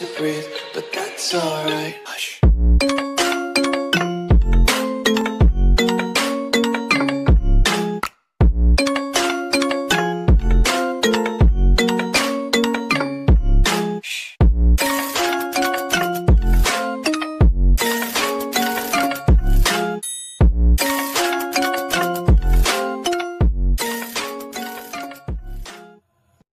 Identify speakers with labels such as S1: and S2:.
S1: to breathe, but that's alright. Hush.